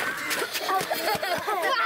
うわ!